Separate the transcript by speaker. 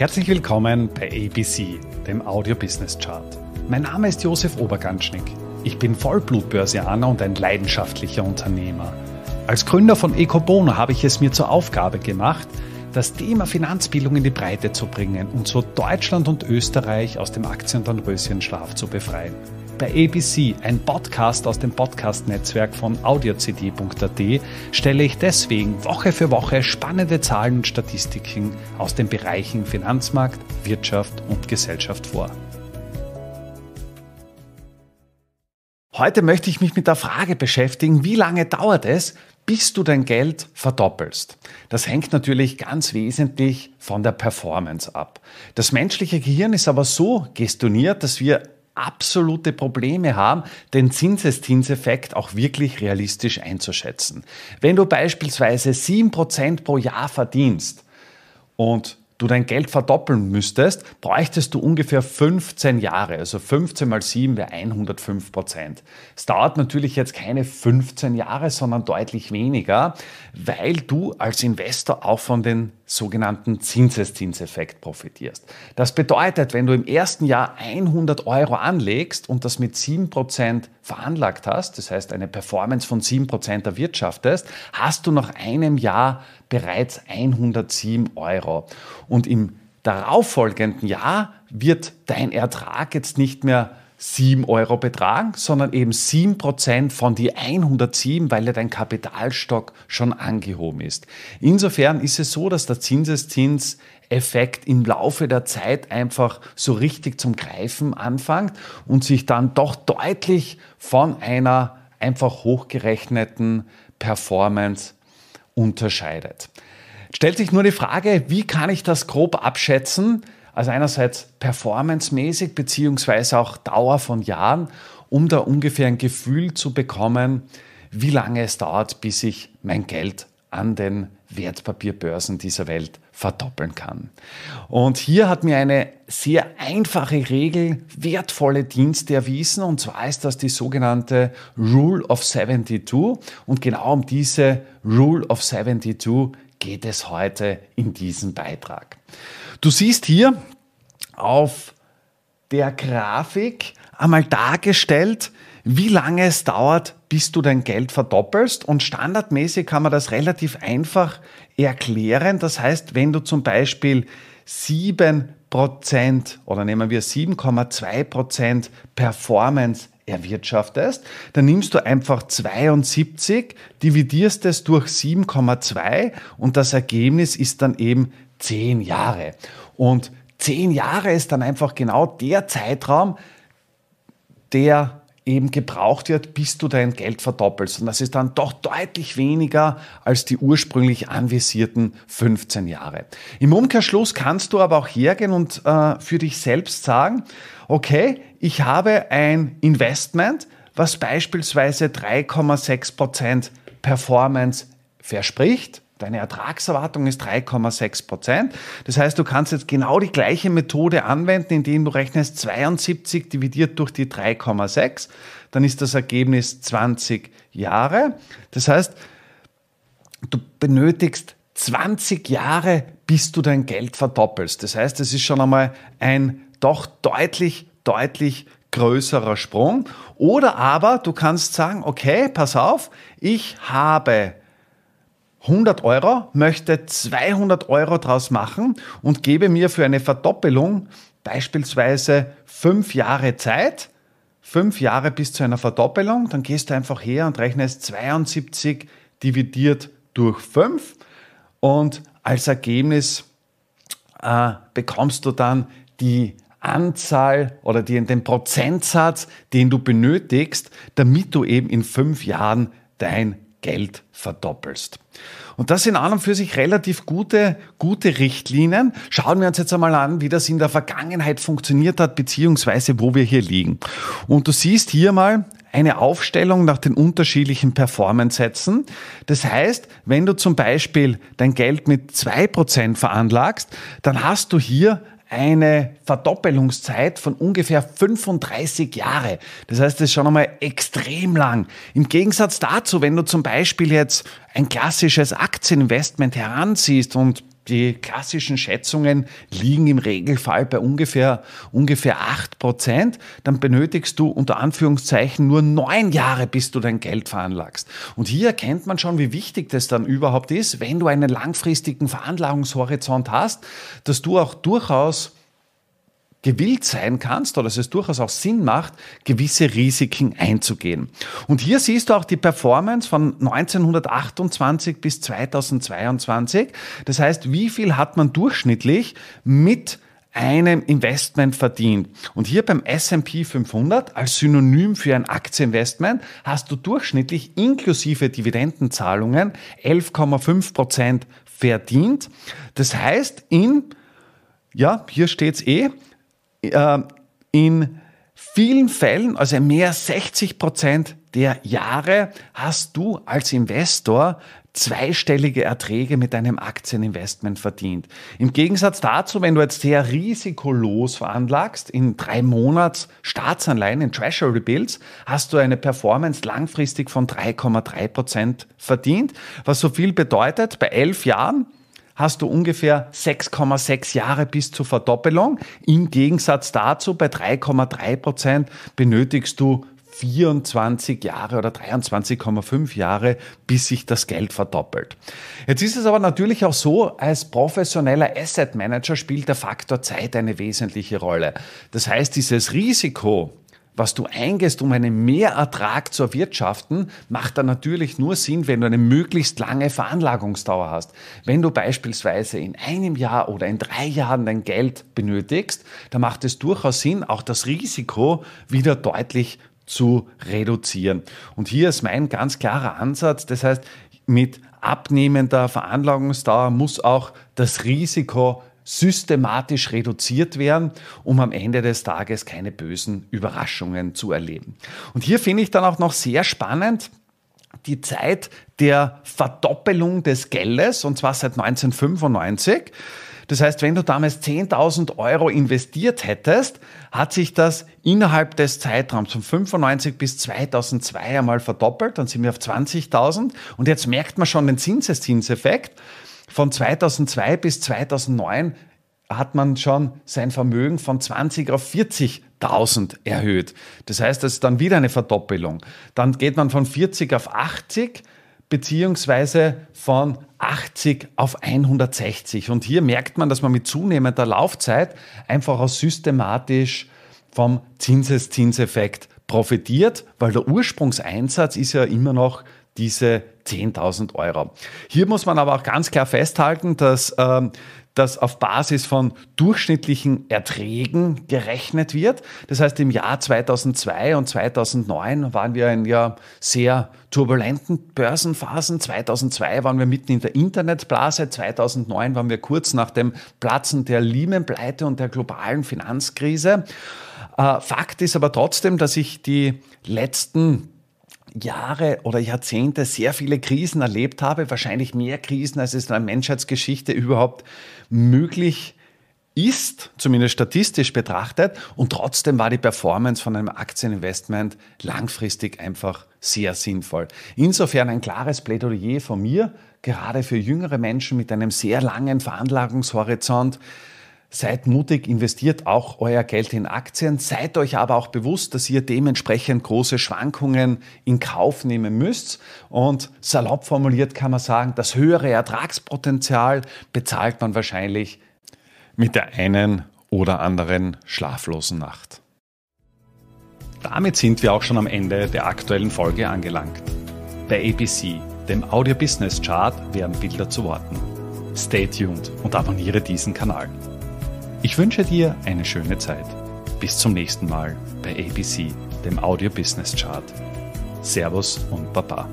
Speaker 1: Herzlich willkommen bei ABC, dem Audio Business Chart. Mein Name ist Josef Oberganschnick. Ich bin Vollblutbörsianer und ein leidenschaftlicher Unternehmer. Als Gründer von Ecobono habe ich es mir zur Aufgabe gemacht, das Thema Finanzbildung in die Breite zu bringen und so Deutschland und Österreich aus dem Aktien- und Dornröschenschlaf zu befreien. Bei ABC, ein Podcast aus dem Podcast-Netzwerk von audiocd.at, stelle ich deswegen Woche für Woche spannende Zahlen und Statistiken aus den Bereichen Finanzmarkt, Wirtschaft und Gesellschaft vor. Heute möchte ich mich mit der Frage beschäftigen, wie lange dauert es, bis du dein Geld verdoppelst. Das hängt natürlich ganz wesentlich von der Performance ab. Das menschliche Gehirn ist aber so gestoniert, dass wir absolute Probleme haben, den Zinseszinseffekt auch wirklich realistisch einzuschätzen. Wenn du beispielsweise 7% pro Jahr verdienst und du dein Geld verdoppeln müsstest, bräuchtest du ungefähr 15 Jahre. Also 15 mal 7 wäre 105 Prozent. Es dauert natürlich jetzt keine 15 Jahre, sondern deutlich weniger, weil du als Investor auch von den sogenannten Zinseszinseffekt profitierst. Das bedeutet, wenn du im ersten Jahr 100 Euro anlegst und das mit 7% veranlagt hast, das heißt eine Performance von 7% erwirtschaftest, hast du nach einem Jahr bereits 107 Euro. Und im darauffolgenden Jahr wird dein Ertrag jetzt nicht mehr 7 Euro betragen, sondern eben 7% von die 107, weil ja dein Kapitalstock schon angehoben ist. Insofern ist es so, dass der Zinseszinseffekt im Laufe der Zeit einfach so richtig zum Greifen anfängt und sich dann doch deutlich von einer einfach hochgerechneten Performance unterscheidet. Stellt sich nur die Frage, wie kann ich das grob abschätzen? Also einerseits performancemäßig beziehungsweise auch Dauer von Jahren, um da ungefähr ein Gefühl zu bekommen, wie lange es dauert, bis ich mein Geld an den Wertpapierbörsen dieser Welt verdoppeln kann. Und hier hat mir eine sehr einfache Regel wertvolle Dienste erwiesen, und zwar ist das die sogenannte Rule of 72. Und genau um diese Rule of 72 geht es heute in diesem Beitrag. Du siehst hier auf der Grafik einmal dargestellt, wie lange es dauert, bis du dein Geld verdoppelst. Und standardmäßig kann man das relativ einfach erklären. Das heißt, wenn du zum Beispiel 7% oder nehmen wir 7,2% Performance erwirtschaftest, dann nimmst du einfach 72, dividierst es durch 7,2 und das Ergebnis ist dann eben 10 Jahre. Und 10 Jahre ist dann einfach genau der Zeitraum, der eben gebraucht wird, bis du dein Geld verdoppelst. Und das ist dann doch deutlich weniger als die ursprünglich anvisierten 15 Jahre. Im Umkehrschluss kannst du aber auch hergehen und äh, für dich selbst sagen, okay, ich habe ein Investment, was beispielsweise 3,6 Prozent Performance verspricht Deine Ertragserwartung ist 3,6 Prozent. Das heißt, du kannst jetzt genau die gleiche Methode anwenden, indem du rechnest 72 dividiert durch die 3,6. Dann ist das Ergebnis 20 Jahre. Das heißt, du benötigst 20 Jahre, bis du dein Geld verdoppelst. Das heißt, es ist schon einmal ein doch deutlich, deutlich größerer Sprung. Oder aber du kannst sagen, okay, pass auf, ich habe 100 Euro, möchte 200 Euro draus machen und gebe mir für eine Verdoppelung beispielsweise fünf Jahre Zeit, fünf Jahre bis zu einer Verdoppelung, dann gehst du einfach her und rechnest 72 dividiert durch 5 und als Ergebnis äh, bekommst du dann die Anzahl oder die, den Prozentsatz, den du benötigst, damit du eben in fünf Jahren dein Geld verdoppelst. Und das sind an und für sich relativ gute, gute Richtlinien. Schauen wir uns jetzt einmal an, wie das in der Vergangenheit funktioniert hat, beziehungsweise wo wir hier liegen. Und du siehst hier mal eine Aufstellung nach den unterschiedlichen Performance-Sätzen. Das heißt, wenn du zum Beispiel dein Geld mit zwei Prozent veranlagst, dann hast du hier eine Verdoppelungszeit von ungefähr 35 Jahre. Das heißt, das ist schon einmal extrem lang. Im Gegensatz dazu, wenn du zum Beispiel jetzt ein klassisches Aktieninvestment heranziehst und die klassischen Schätzungen liegen im Regelfall bei ungefähr, ungefähr 8%. Dann benötigst du unter Anführungszeichen nur neun Jahre, bis du dein Geld veranlagst. Und hier erkennt man schon, wie wichtig das dann überhaupt ist, wenn du einen langfristigen Veranlagungshorizont hast, dass du auch durchaus gewillt sein kannst oder dass es durchaus auch Sinn macht, gewisse Risiken einzugehen. Und hier siehst du auch die Performance von 1928 bis 2022. Das heißt, wie viel hat man durchschnittlich mit einem Investment verdient. Und hier beim S&P 500 als Synonym für ein Aktieninvestment hast du durchschnittlich inklusive Dividendenzahlungen 11,5 Prozent verdient. Das heißt, in, ja, hier steht's eh, äh, in vielen Fällen, also mehr als 60 Prozent der Jahre, hast du als Investor zweistellige Erträge mit deinem Aktieninvestment verdient. Im Gegensatz dazu, wenn du jetzt sehr risikolos veranlagst, in drei Monats Staatsanleihen, in Treasury Bills, hast du eine Performance langfristig von 3,3 Prozent verdient, was so viel bedeutet, bei elf Jahren hast du ungefähr 6,6 Jahre bis zur Verdoppelung. Im Gegensatz dazu bei 3,3 Prozent benötigst du 24 Jahre oder 23,5 Jahre, bis sich das Geld verdoppelt. Jetzt ist es aber natürlich auch so, als professioneller Asset Manager spielt der Faktor Zeit eine wesentliche Rolle. Das heißt, dieses Risiko, was du eingehst, um einen Mehrertrag zu erwirtschaften, macht dann natürlich nur Sinn, wenn du eine möglichst lange Veranlagungsdauer hast. Wenn du beispielsweise in einem Jahr oder in drei Jahren dein Geld benötigst, dann macht es durchaus Sinn, auch das Risiko wieder deutlich zu reduzieren. Und hier ist mein ganz klarer Ansatz. Das heißt, mit abnehmender Veranlagungsdauer muss auch das Risiko systematisch reduziert werden, um am Ende des Tages keine bösen Überraschungen zu erleben. Und hier finde ich dann auch noch sehr spannend, die Zeit der Verdoppelung des Geldes, und zwar seit 1995. Das heißt, wenn du damals 10.000 Euro investiert hättest, hat sich das innerhalb des Zeitraums von 95 bis 2002 einmal verdoppelt, dann sind wir auf 20.000 und jetzt merkt man schon den Zinseszinseffekt. Von 2002 bis 2009 hat man schon sein Vermögen von 20 auf 40.000 erhöht. Das heißt, das ist dann wieder eine Verdoppelung. Dann geht man von 40 auf 80 beziehungsweise von 80 auf 160. Und hier merkt man, dass man mit zunehmender Laufzeit einfach auch systematisch vom Zinseszinseffekt profitiert, weil der Ursprungseinsatz ist ja immer noch diese 10.000 Euro. Hier muss man aber auch ganz klar festhalten, dass ähm, das auf Basis von durchschnittlichen Erträgen gerechnet wird. Das heißt, im Jahr 2002 und 2009 waren wir in ja sehr turbulenten Börsenphasen. 2002 waren wir mitten in der Internetblase. 2009 waren wir kurz nach dem Platzen der Lehman-Pleite und der globalen Finanzkrise. Äh, Fakt ist aber trotzdem, dass ich die letzten Jahre oder Jahrzehnte sehr viele Krisen erlebt habe, wahrscheinlich mehr Krisen, als es in der Menschheitsgeschichte überhaupt möglich ist, zumindest statistisch betrachtet, und trotzdem war die Performance von einem Aktieninvestment langfristig einfach sehr sinnvoll. Insofern ein klares Plädoyer von mir, gerade für jüngere Menschen mit einem sehr langen Veranlagungshorizont, Seid mutig, investiert auch euer Geld in Aktien, seid euch aber auch bewusst, dass ihr dementsprechend große Schwankungen in Kauf nehmen müsst. Und salopp formuliert kann man sagen, das höhere Ertragspotenzial bezahlt man wahrscheinlich mit der einen oder anderen schlaflosen Nacht. Damit sind wir auch schon am Ende der aktuellen Folge angelangt. Bei ABC, dem Audio Business Chart, werden Bilder zu Worten. Stay tuned und abonniere diesen Kanal. Ich wünsche dir eine schöne Zeit. Bis zum nächsten Mal bei ABC, dem Audio Business Chart. Servus und Baba.